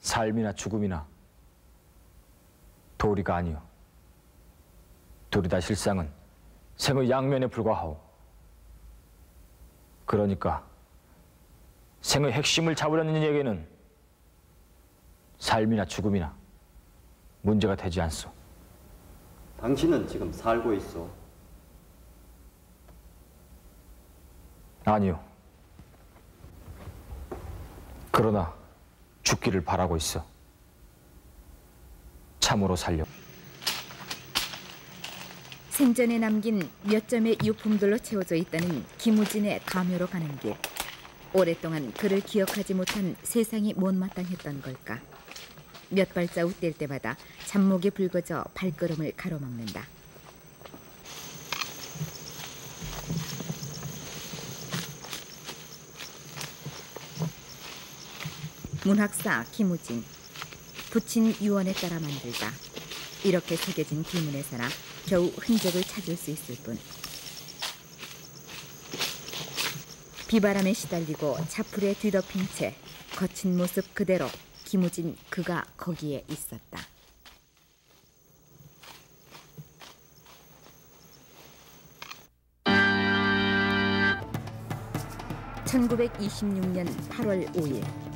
삶이나 죽음이나 도리가 아니요. 도리다 실상은 생의 양면에 불과하오. 그러니까 생의 핵심을 잡으려는 이에게는 삶이나 죽음이나 문제가 되지 않소. 당신은 지금 살고 있어. 아니요. 그러나 죽기를 바라고 있어. 참으로 살려. 생전에 남긴 몇 점의 유품들로 채워져 있다는 김우진의 가묘로 가는 길. 오랫동안 그를 기억하지 못한 세상이 못마땅했던 걸까. 몇 발자국 뗄 때마다 잡목이 붉어져 발걸음을 가로막는다. 문학사 김우진. 부친 유언에 따라 만들다. 이렇게 새겨진 비문에서나 겨우 흔적을 찾을 수 있을 뿐. 비바람에 시달리고 차풀에 뒤덮인 채 거친 모습 그대로 김우진 그가 거기에 있었다. (1926년 8월 5일)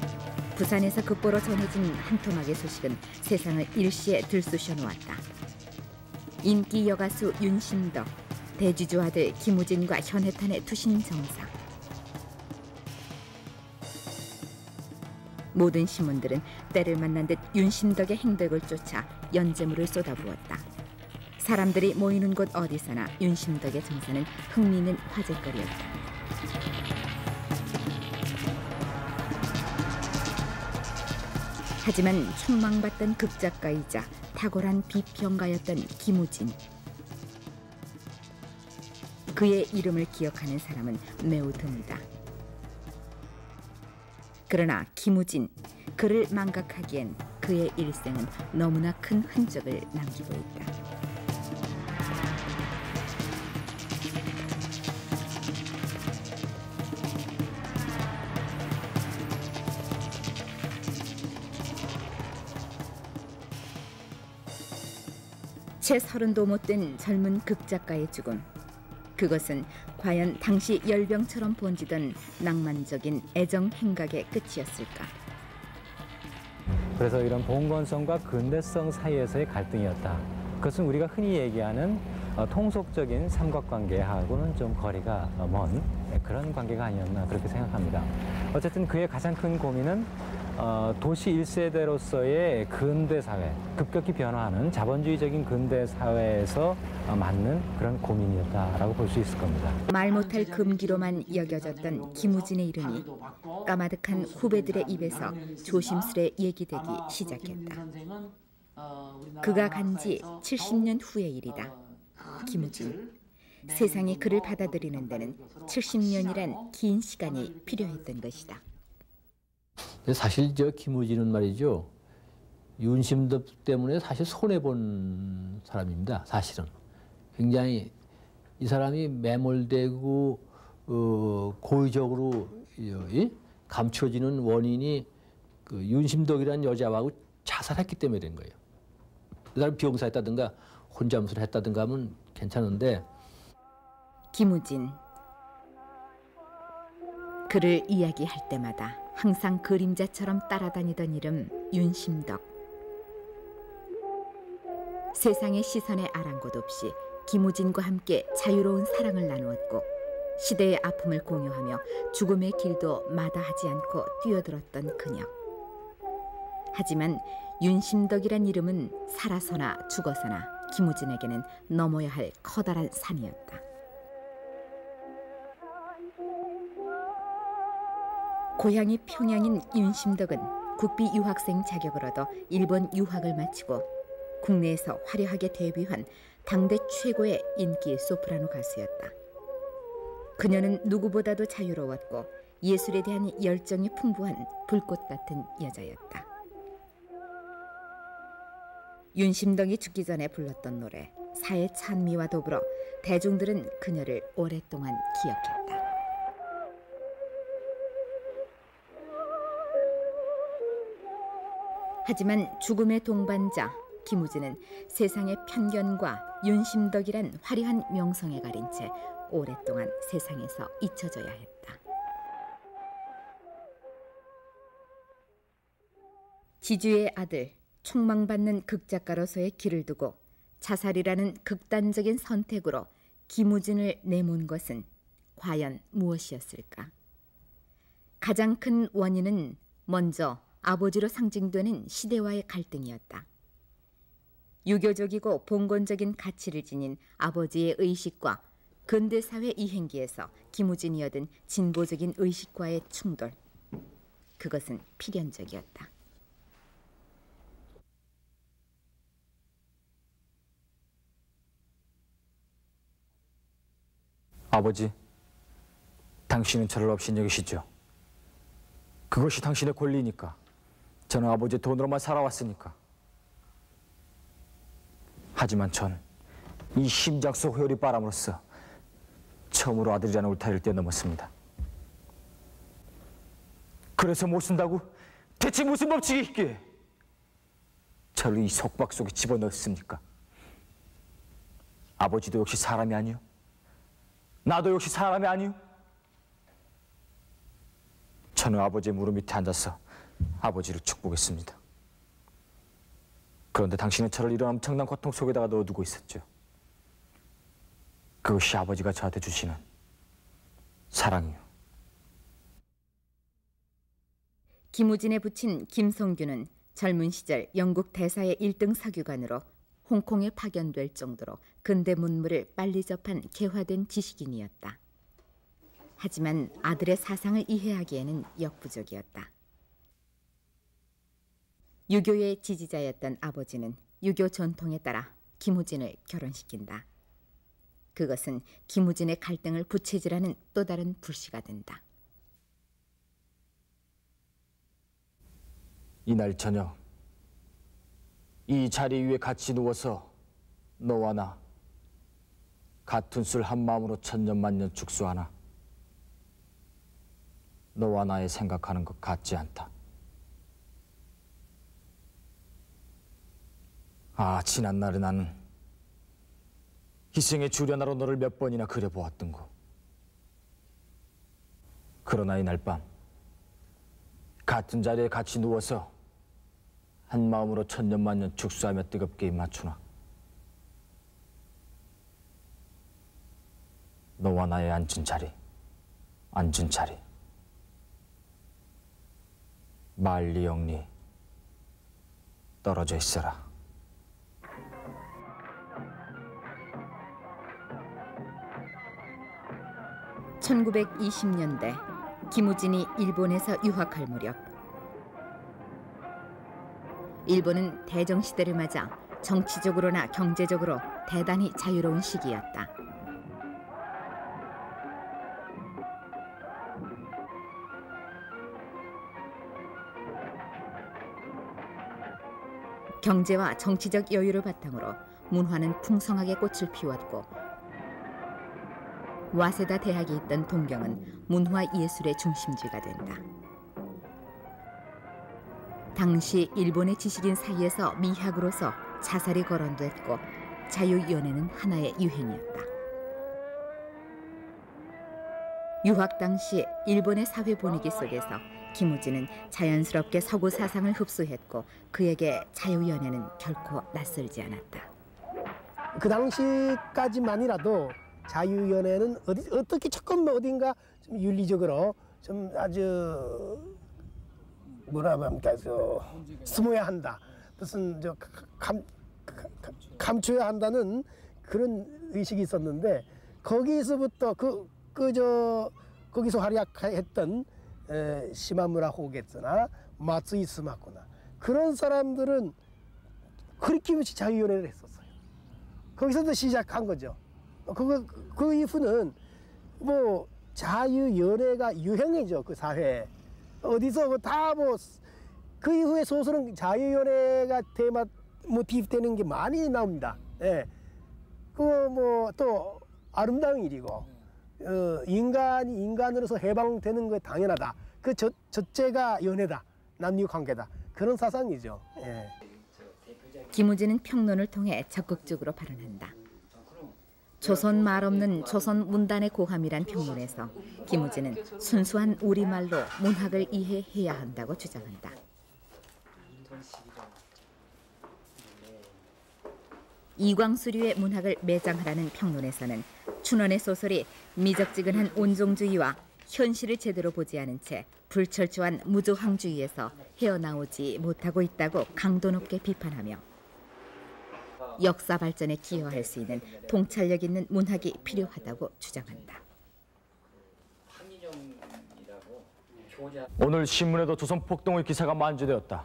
부산에서 급보로 전해진 한 토막의 소식은 세상을 일시에 들쑤셔 놓았다. 인기 여가수 윤신덕, 대주주 아들 김우진과 현해탄의 투신 정상. 모든 신문들은 때를 만난 듯 윤신덕의 행적을 쫓아 연재물을 쏟아부었다. 사람들이 모이는 곳 어디서나 윤신덕의 정사는 흥미있는 화제거리였다. 하지만 촉망받던 극작가이자 탁월한 비평가였던 김우진. 그의 이름을 기억하는 사람은 매우 드물다. 그러나 김우진, 그를 망각하기엔 그의 일생은 너무나 큰 흔적을 남기고 있다. 채 서른도 못 된 젊은 극작가의 죽음. 그것은 과연 당시 열병처럼 번지던 낭만적인 애정 행각의 끝이었을까? 그래서 이런 봉건성과 근대성 사이에서의 갈등이었다. 그것은 우리가 흔히 얘기하는 어, 통속적인 삼각관계하고는 좀 거리가 먼 그런 관계가 아니었나 그렇게 생각합니다. 어쨌든 그의 가장 큰 고민은 어, 도시 1세대로서의 근대 사회, 급격히 변화하는 자본주의적인 근대 사회에서 어, 맞는 그런 고민이었다라고 볼 수 있을 겁니다. 말 못할 금기로만 여겨졌던 김우진의 이름이 까마득한 후배들의 입에서 조심스레 얘기되기 시작했다. 그가 간 지 70년 후의 일이다. 김우진. 세상이 그를 받아들이는 데는 70년이란 긴 시간이 필요했던 것이다. 사실 저 김우진은 말이죠. 윤심덕 때문에 사실 손해 본 사람입니다. 사실은 굉장히 이 사람이 매몰되고 어, 고의적으로 이, 감춰지는 원인이 그 윤심덕이라는 여자하고 자살했기 때문에 된 거예요. 그 사람 비용사했다든가 혼자무술 했다든가 하면 괜찮은데 김우진 그를 이야기할 때마다 항상 그림자처럼 따라다니던 이름 윤심덕. 세상의 시선에 아랑곳 없이 김우진과 함께 자유로운 사랑을 나누었고 시대의 아픔을 공유하며 죽음의 길도 마다하지 않고 뛰어들었던 그녀. 하지만 윤심덕이란 이름은 살아서나 죽어서나 김우진에게는 넘어야 할 커다란 산이었다. 고향이 평양인 윤심덕은 국비 유학생 자격을 얻어 일본 유학을 마치고 국내에서 화려하게 데뷔한 당대 최고의 인기 소프라노 가수였다. 그녀는 누구보다도 자유로웠고 예술에 대한 열정이 풍부한 불꽃 같은 여자였다. 윤심덕이 죽기 전에 불렀던 노래 사의 찬미와 더불어 대중들은 그녀를 오랫동안 기억했다. 하지만 죽음의 동반자 김우진은 세상의 편견과 윤심덕이란 화려한 명성에 가린 채 오랫동안 세상에서 잊혀져야 했다. 지주의 아들 총망받는 극작가로서의 길을 두고 자살이라는 극단적인 선택으로 김우진을 내몬 것은 과연 무엇이었을까? 가장 큰 원인은 먼저 아버지로 상징되는 시대와의 갈등이었다. 유교적이고 봉건적인 가치를 지닌 아버지의 의식과 근대 사회 이행기에서 김우진이 얻은 진보적인 의식과의 충돌. 그것은 필연적이었다. 아버지, 당신은 저를 없인 여기시죠? 그것이 당신의 권리니까. 저는 아버지의 돈으로만 살아왔으니까. 하지만 전 이 심장 속 회오리 바람으로써 처음으로 아들이라는 울타리를 뛰어넘었습니다. 그래서 못 쓴다고? 대체 무슨 법칙이 있기에 저를 이 속박 속에 집어넣었습니까? 아버지도 역시 사람이 아니요? 나도 역시 사람이 아니요? 저는 아버지의 무릎 밑에 앉아서 아버지를 축복했습니다. 그런데 당신은 저를 이런 엄청난 고통 속에다가 넣어두고 있었죠. 그것이 아버지가 저한테 주시는 사랑이요. 김우진의 부친 김성규는 젊은 시절 영국 대사의 1등 사규관으로 홍콩에 파견될 정도로 근대 문물을 빨리 접한 개화된 지식인이었다. 하지만 아들의 사상을 이해하기에는 역부족이었다. 유교의 지지자였던 아버지는 유교 전통에 따라 김우진을 결혼시킨다. 그것은 김우진의 갈등을 부채질하는 또 다른 불씨가 된다. 이날 저녁 이 자리 위에 같이 누워서 너와 나 같은 술 한 마음으로 천년만년 죽수하나 너와 나의 생각하는 것 같지 않다. 아 지난 날에 나는 희생의 주련하로 너를 몇 번이나 그려보았던고. 그러나 이날 밤 같은 자리에 같이 누워서 한 마음으로 천년만년 축수하며 뜨겁게 입맞추나 너와 나의 앉은 자리 앉은 자리 말리 영리 떨어져 있어라 1920년대 김우진이 일본에서 유학할 무렵 일본은 대정 시대를 맞아 정치적으로나 경제적으로 대단히 자유로운 시기였다. 경제와 정치적 여유를 바탕으로 문화는 풍성하게 꽃을 피웠고 와세다 대학이 있던 동경은 문화 예술의 중심지가 된다. 당시 일본의 지식인 사이에서 미학으로서 자살이 거론됐고 자유연애는 하나의 유행이었다. 유학 당시 일본의 사회 분위기 속에서 김우진은 자연스럽게 서구 사상을 흡수했고 그에게 자유연애는 결코 낯설지 않았다. 그 당시까지만이라도 자유연애는 어디, 어떻게 조금 어딘가 좀 윤리적으로 좀 아주 뭐라 합니까 저 숨어야 한다 무슨 저 감, 감, 감춰야 한다는 그런 의식이 있었는데 거기서부터 그 그 저 거기서 활약했던 에, 시마무라 호게츠나 마츠이 스마코나 그런 사람들은 그리낌없이 자유연애를 했었어요. 거기서도 시작한 거죠. 그거 그 이후는 뭐 자유 연애가 유행이죠 그 사회 어디서 다 뭐 그 이후에 소설은 자유 연애가 테마 모티브 되는 게 많이 나옵니다. 예. 그거 뭐 또 아름다운 일이고 어, 인간이 인간으로서 해방되는 거 당연하다. 그 저, 첫째가 연애다. 남녀 관계다. 그런 사상이죠. 예. 김우진은 평론을 통해 적극적으로 발언한다. 조선 말 없는 조선 문단의 고함이란 평론에서 김우진은 순수한 우리말로 문학을 이해해야 한다고 주장한다. 이광수류의 문학을 매장하라는 평론에서는 춘원의 소설이 미적지근한 온종주의와 현실을 제대로 보지 않은 채 불철주한 무조항주의에서 헤어나오지 못하고 있다고 강도 높게 비판하며 역사 발전에 기여할 수 있는 통찰력 있는 문학이 필요하다고 주장한다. 오늘 신문에도 조선 폭동의 기사가 만주되었다.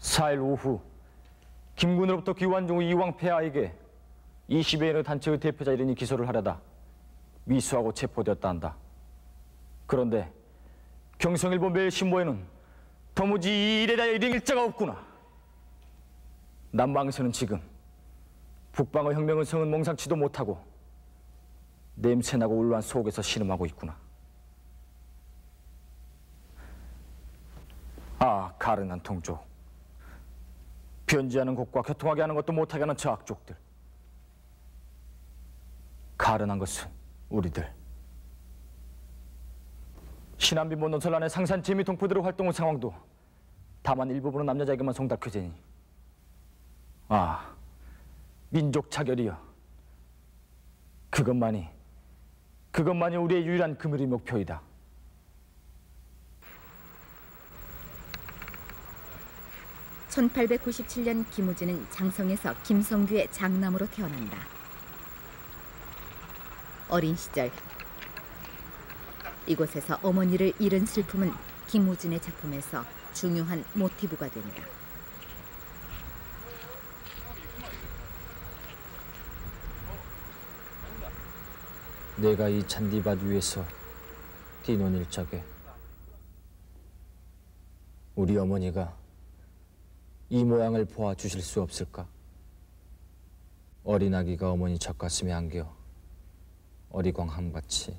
4일 오후 김군으로부터 기관종 이왕 폐하에게 20여인의 단체의 대표자 이름이 기소를 하려다 미수하고 체포되었다 한다. 그런데 경성일보 매일 신보에는 도무지 이 일에 대해 일행 일자가 없구나. 남방에서는 지금 북방의 혁명은 성은 몽상치도 못하고 냄새나고 울란 속에서 신음하고 있구나. 아, 가르난 통조. 변지하는 것과 교통하게 하는 것도 못하게 하는 저 악족들. 가르난 것은 우리들. 신한비 못논설란의 상산 재미 동포들의 활동 상황도 다만 일부분은 남자자에게만 송달해지니. 아, 민족 차결이여. 그것만이, 그것만이 우리의 유일한 그물의 목표이다. (1897년) 김우진은 장성에서 김성규의 장남으로 태어난다. 어린 시절 이곳에서 어머니를 잃은 슬픔은 김우진의 작품에서 중요한 모티브가 된다. 내가 이 잔디밭 위에서 뛰노닐 적에 우리 어머니가 이 모양을 보아 주실 수 없을까? 어린 아기가 어머니 젖가슴에 안겨 어리광함같이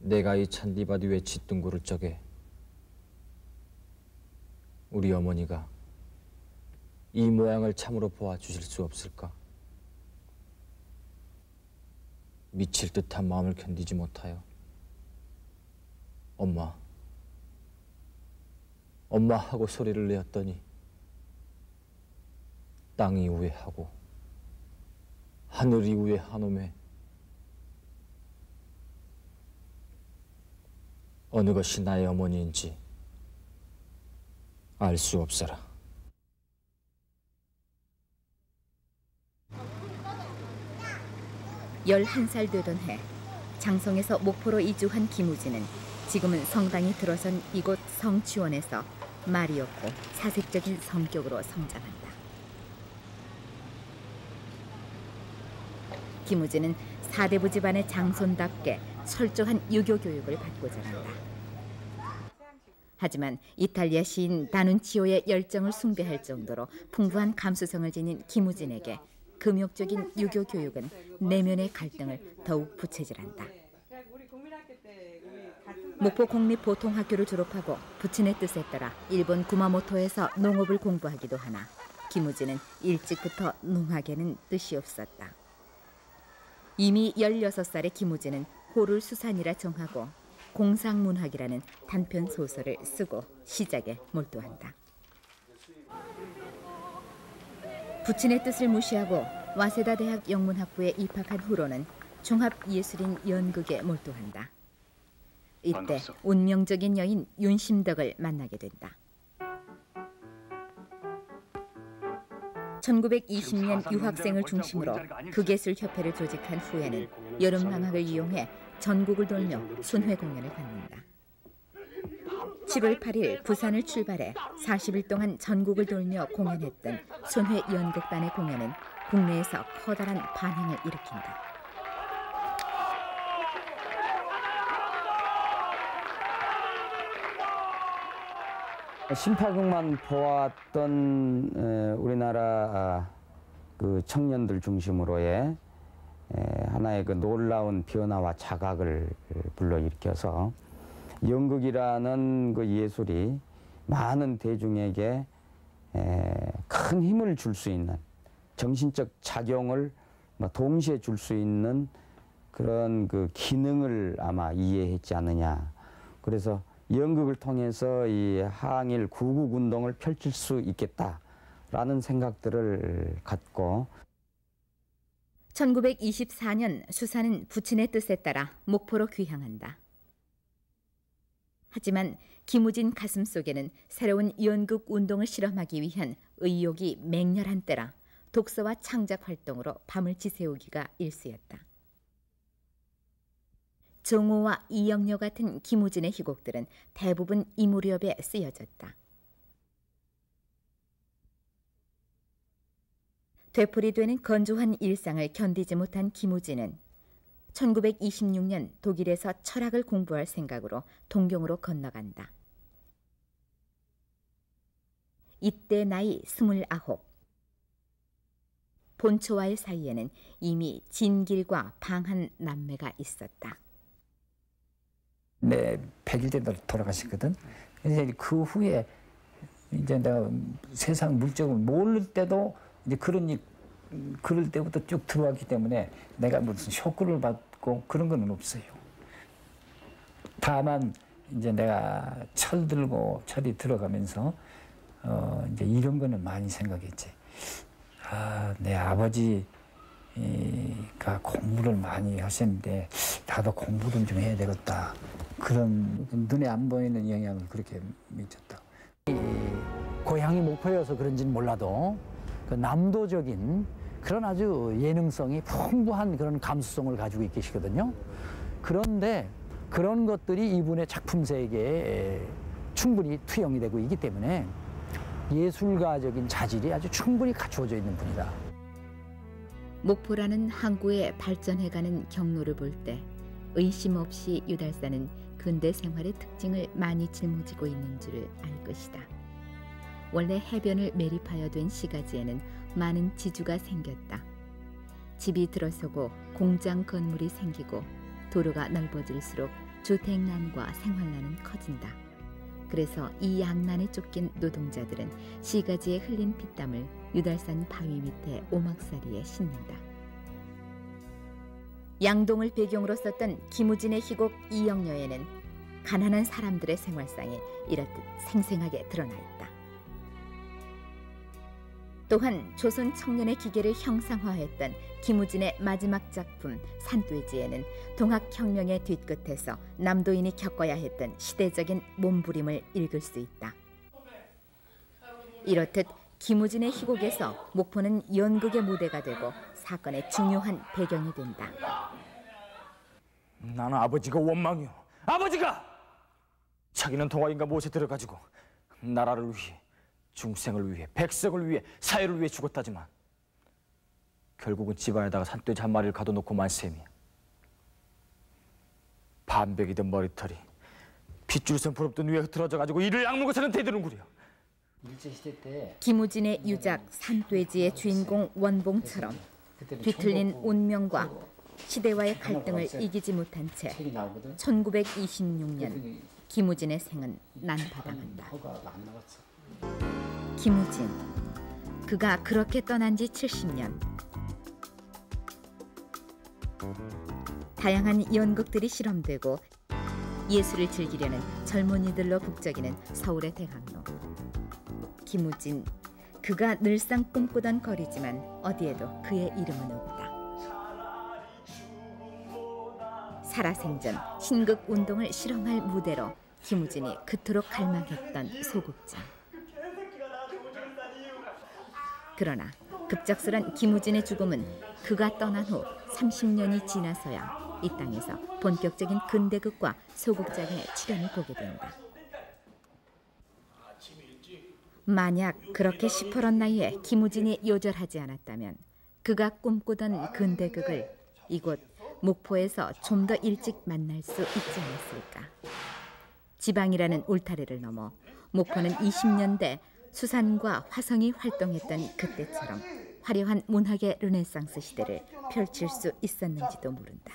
내가 이 잔디밭 위에 짖둥구를 적에 우리 어머니가 이 모양을 참으로 보아 주실 수 없을까? 미칠 듯한 마음을 견디지 못하여 엄마 엄마 하고 소리를 내었더니 땅이 우회하고 하늘이 우회하놈에 어느 것이 나의 어머니인지 알 수 없어라. 열한 살 되던 해 장성에서 목포로 이주한 김우진은 지금은 성당이 들어선 이곳 성취원에서 말이 없고 사색적인 성격으로 성장한다. 김우진은 사대부 집안의 장손답게 철저한 유교 교육을 받고 자란다. 하지만 이탈리아 시인 다눈치오의 열정을 숭배할 정도로 풍부한 감수성을 지닌 김우진에게 금욕적인 유교 교육은 내면의 갈등을 더욱 부채질한다. 목포 공립 보통학교를 졸업하고 부친의 뜻에 따라 일본 구마모토에서 농업을 공부하기도 하나 김우진은 일찍부터 농학에는 뜻이 없었다. 이미 16살의 김우진은 호를 수산이라 정하고 공상문학이라는 단편 소설을 쓰고 시작에 몰두한다. 부친의 뜻을 무시하고 와세다 대학 영문학부에 입학한 후로는 종합예술인 연극에 몰두한다. 이때 운명적인 여인 윤심덕을 만나게 된다. 1920년 유학생을 중심으로 극예술협회를 조직한 후에는 여름방학을 이용해 전국을 돌며 순회 공연을 갖는다. 7월 8일 부산을 출발해 40일 동안 전국을 돌며 공연했던 손회 연극단의 공연은 국내에서 커다란 반향을 일으킨다. 심파극만 보았던 에, 우리나라 아, 그 청년들 중심으로의 에, 하나의 그 놀라운 변화와 자각을 불러일으켜서 연극이라는 그 예술이 많은 대중에게 에, 큰 힘을 줄 수 있는 정신적 작용을 뭐 동시에 줄 수 있는 그런 그 기능을 아마 이해했지 않느냐. 그래서 연극을 통해서 이 항일 구국 운동을 펼칠 수 있겠다라는 생각들을 갖고 1924년 수사는 부친의 뜻에 따라 목포로 귀향한다. 하지만 김우진 가슴 속에는 새로운 연극 운동을 실험하기 위한 의욕이 맹렬한 때라 독서와 창작 활동으로 밤을 지새우기가 일쑤였다. 정호와 이영녀 같은 김우진의 희곡들은 대부분 이 무렵에 쓰여졌다. 되풀이 되는 건조한 일상을 견디지 못한 김우진은 1926년 독일에서 철학을 공부할 생각으로 동경으로 건너간다. 이때 나이 스물아홉. 본초와의 사이에는 이미 진길과 방한 남매가 있었다. 내 100일 때 돌아가셨거든. 이제 그 후에 이제 내가 세상 물적을 모를 때도 이제 그런 일, 그럴 때부터 쭉 들어왔기 때문에 내가 무슨 쇼크를 받 고 그런 건 없어요. 다만 이제 내가 철 들고 철이 들어가면서 어 이제 이런 거는 많이 생각했지. 아, 내 아버지가 공부를 많이 하셨는데 나도 공부를 좀 해야 되겠다. 그런 눈에 안 보이는 영향을 그렇게 미쳤다. 고향이 목포여서 그런지는 몰라도 그 남도적인 그런 아주 예능성이 풍부한 그런 감수성을 가지고 계시거든요. 그런데 그런 것들이 이분의 작품 세계에 충분히 투영이 되고 있기 때문에 예술가적인 자질이 아주 충분히 갖추어져 있는 분이다. 목포라는 항구에 발전해가는 경로를 볼 때 의심 없이 유달사는 근대 생활의 특징을 많이 짊어지고 있는 줄을 알 것이다. 원래 해변을 매립하여 된 시가지에는 많은 지주가 생겼다. 집이 들어서고 공장 건물이 생기고 도로가 넓어질수록 주택난과 생활난은 커진다. 그래서 이 양난에 쫓긴 노동자들은 시가지에 흘린 피땀을 유달산 바위 밑에 오막살이에 싣는다. 양동을 배경으로 썼던 김우진의 희곡 이영녀에는 가난한 사람들의 생활상이 이렇듯 생생하게 드러나 있다. 또한 조선 청년의 기계를 형상화했던 김우진의 마지막 작품 산돼지에는 동학혁명의 뒤끝에서 남도인이 겪어야 했던 시대적인 몸부림을 읽을 수 있다. 이렇듯 김우진의 희곡에서 목포는 연극의 무대가 되고 사건의 중요한 배경이 된다. 나는 아버지가 원망이요. 아버지가 자기는 동화인가 못에 들어가지고 나라를 위해 중생을 위해 백성을 위해 사회를 위해 죽었다지만 결국은 집안에다가 산돼지 한 마리를 가둬놓고 만셈이야. 반백이든 머리털이 핏줄선 부럽던 위에 흐트러져 가지고 이를 악물고 사는 때 김우진의 유작 산돼지의 주인공 원봉처럼 뒤틀린 운명과 시대와의 갈등을 이기지 못한 채 책이 나오거든. 1926년 김우진의 생은 난파당한다. 김우진 그가 그렇게 떠난 지 70년. 다양한 연극들이 실험되고 예술을 즐기려는 젊은이들로 북적이는 서울의 대학로. 김우진 그가 늘상 꿈꾸던 거리지만 어디에도 그의 이름은 없다. 살아생전 신극 운동을 실험할 무대로 김우진이 그토록 갈망했던 소극장 그러나 급작스런 김우진의 죽음은 그가 떠난 후 30년이 지나서야 이 땅에서 본격적인 근대극과 소극장의 출현을 보게 된다. 만약 그렇게 시퍼런 나이에 김우진이 요절하지 않았다면 그가 꿈꾸던 근대극을 이곳 목포에서 좀 더 일찍 만날 수 있지 않았을까. 지방이라는 울타리를 넘어 목포는 20년대 수산과 화성이 활동했던 그때처럼 화려한 문학의 르네상스 시대를 펼칠 수 있었는지도 모른다.